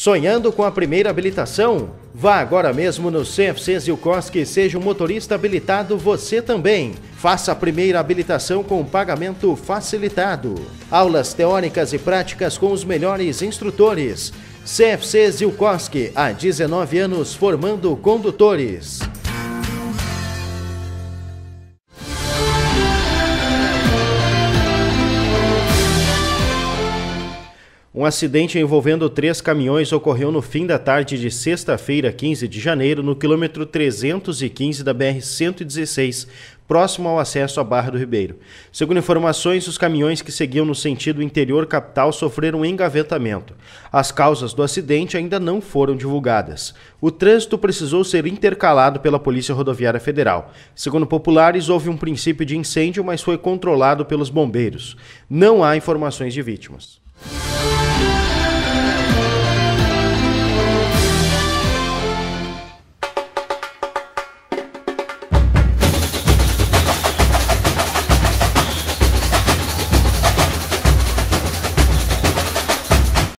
Sonhando com a primeira habilitação? Vá agora mesmo no CFC Zilkowski e seja um motorista habilitado você também. Faça a primeira habilitação com pagamento facilitado. Aulas teóricas e práticas com os melhores instrutores. CFC Zilkowski, há 19 anos formando condutores. Um acidente envolvendo três caminhões ocorreu no fim da tarde de sexta-feira, 15 de janeiro, no quilômetro 315 da BR-116, próximo ao acesso à Barra do Ribeiro. Segundo informações, os caminhões que seguiam no sentido interior capital sofreram engavetamento. As causas do acidente ainda não foram divulgadas. O trânsito precisou ser intercalado pela Polícia Rodoviária Federal. Segundo populares, houve um princípio de incêndio, mas foi controlado pelos bombeiros. Não há informações de vítimas. Música